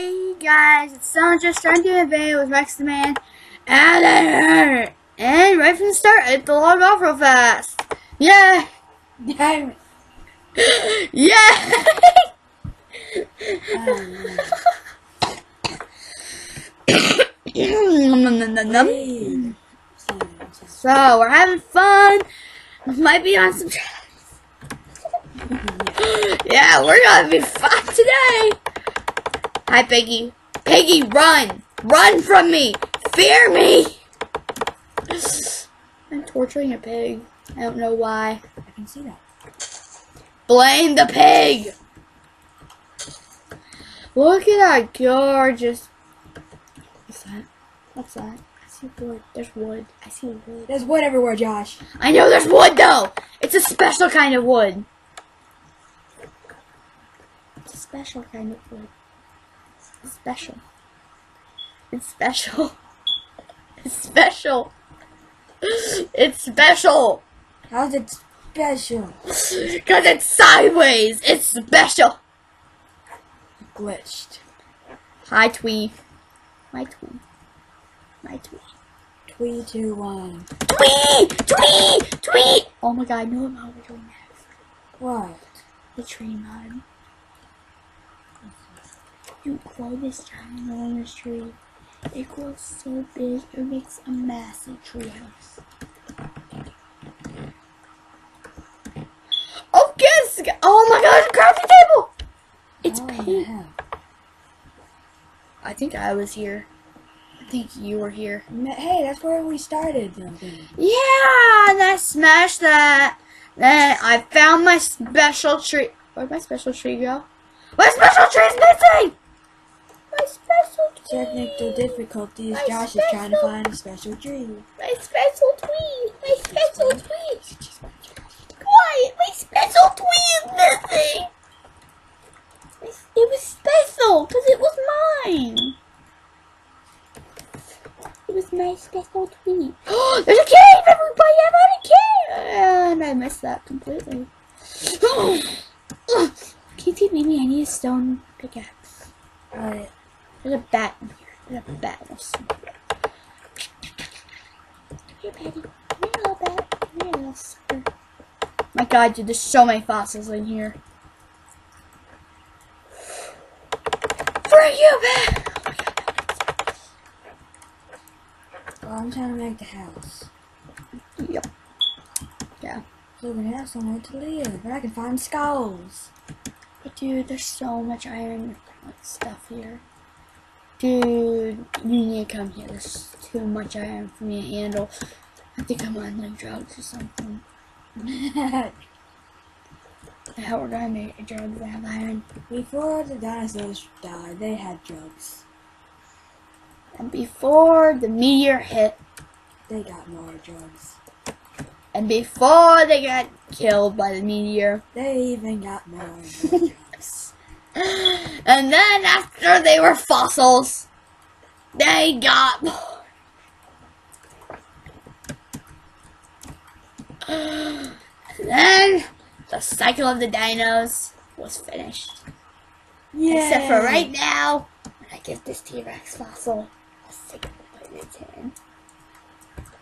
Hey guys, it's just trying to do a video with Rex the Man and uh, and right from the start it logged off real fast. Yeah! Yeah! It. So we're having fun. Might be on some Yeah, we're gonna be fun today. Hi Peggy. Peggy, run! Run from me! Fear me! I'm torturing a pig. I don't know why. I can see that. Blame the pig! Look at that gorgeous. What's that? What's that? I see wood. There's wood. I see wood. There's wood everywhere, Josh. I know there's wood though! It's a special kind of wood. It's a special kind of wood. It's special. It's special. It's special. It's special. How's it special? Because it's sideways. It's special. Glitched. Hi, Twee. My Twee. My Twee. Three, two, one. Twee! Twee! Twee! Oh my god, I know what we're doing next. What? The tree mod. You grow this giant enormous tree. It grows so big, it makes a massive tree house. Oh, guess! Oh my god, it's a crafting table! It's oh, pink. yeah. I think I was here. I think you were here. Hey, that's where we started. Yeah, and I smashed that. Then I found my special tree. Where'd my special tree go? My special tree's missing! My special tree. Technical difficulties. My Josh is trying to find a special tree. My special tree. My special tree. Quiet. My special tree is missing. It was special because it was mine. It was my special tree. There's a cave, everybody! I found a cave! And I missed that completely. Can you beat me? I need a stone pickaxe. Alright. There's a bat in here. There's a bat. Here, Patty. Come here, little bat. Come here, little sucker. My god, dude, there's so many fossils in here. For you, bat! Well, I'm trying to make the house. Yep. Yeah. So we have somewhere to live. And I can find skulls. But dude, there's so much iron stuff here. Dude, you need to come here. There's too much iron for me to handle. I think I'm on like drugs or something. I hope we're gonna make drugs that have iron. Before the dinosaurs died, they had drugs. And before the meteor hit, They got more drugs. and before they got killed by the meteor, They even got more drugs. and then after they were fossils, they got. And then the cycle of the dinos was finished. Except for right now, when I give this T-Rex fossil a in its hand.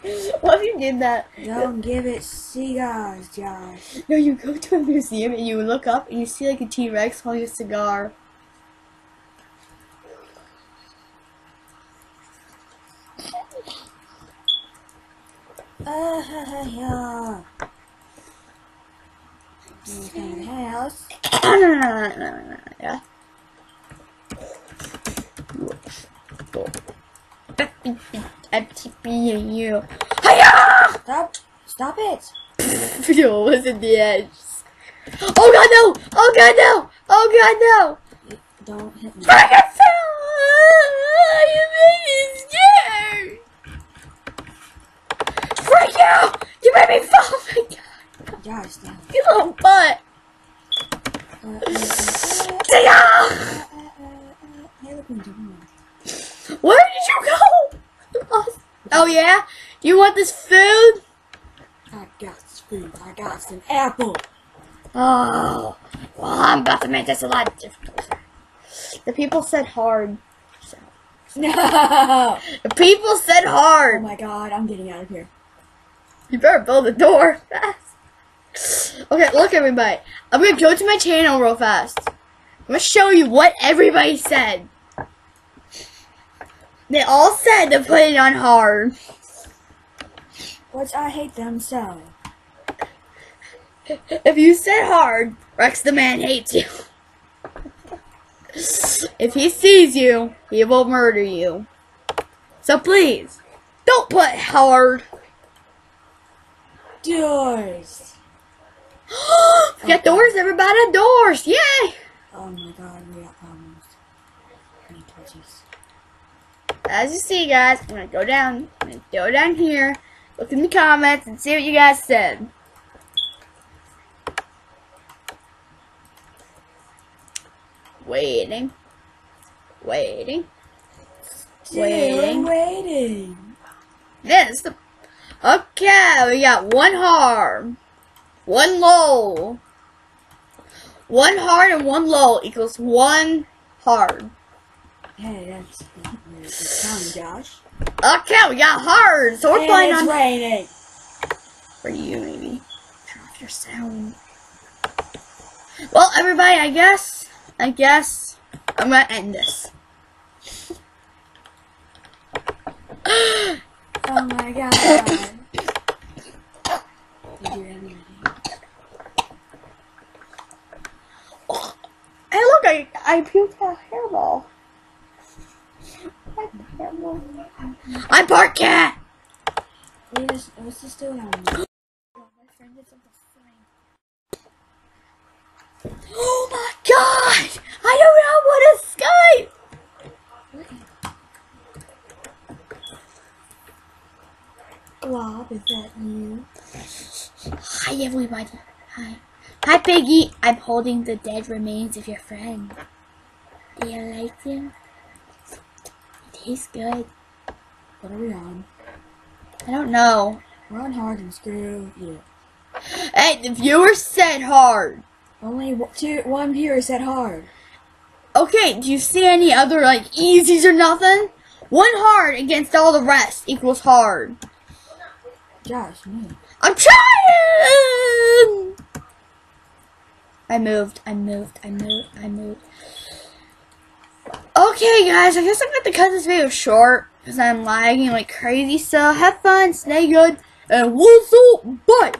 What if you did that? Don't give it cigars, Josh. No, you go to a museum and you look up and you see like a T-Rex holding a cigar. Uh, ha, ha, yeah. Okay, house. yeah. And you. Hiya! Stop! Stop it! Yo, was in the edge. Oh god no! Oh god no! Oh god no! Don't hit me. Frick, I fell! You made me scared! Frick you! You made me fall! Oh my god! Josh, stop. You little butt! Uh, uh, uh, Dig uh, out! uh, uh, uh, Hey, look what I'm doing. Where did you go? Oh yeah? You want this food? I got some food. I got some apple. Oh, well, I'm about to make this a lot difficult. The people said hard. So. No. The people said hard. Oh my god, I'm getting out of here. You better build a door fast. Okay, look everybody. I'm gonna go to my channel real fast. I'm gonna show you what everybody said. They all said to put it on hard. Which I hate them so. If you said hard, Rex the man hates you. If he sees you, he will murder you. So please, don't put hard. Doors. Get doors, everybody, doors! Yay! Oh my god, we got um, problems. I need torches. As you see, guys, I'm gonna go down. I'm gonna go down here, look in the comments, and see what you guys said. Waiting. Waiting. Still Waiting. waiting. This. The... Okay, we got one hard, one low. One hard and one low equals one hard. Hey, that's really good counting, Josh. Okay, we got hard, so we're playing it's on. raining. For you, maybe. Turn off your sound. Well, everybody, I guess, I guess I'm gonna end this. Oh my god. Did you have anything? Hey, look, I I puked a hairball. I'm Bart Cat. What is, what's this doing oh, on me? Oh my god! I don't know what is Skype. Blob, is that you? Hi, everybody. Hi. Hi, Piggy. I'm holding the dead remains of your friend. Do you like them? Tastes good. What are we on? I don't know. We're on hard and screw you. Hey, the viewer said hard. Only two, one viewer said hard. Okay, do you see any other, like, easies or nothing? One hard against all the rest equals hard. Josh, me. I'm trying! I moved, I moved, I moved, I moved. Okay, guys, I guess I'm going to cut this video short because I'm lagging like crazy. So have fun, stay good, and we'll see. Bye!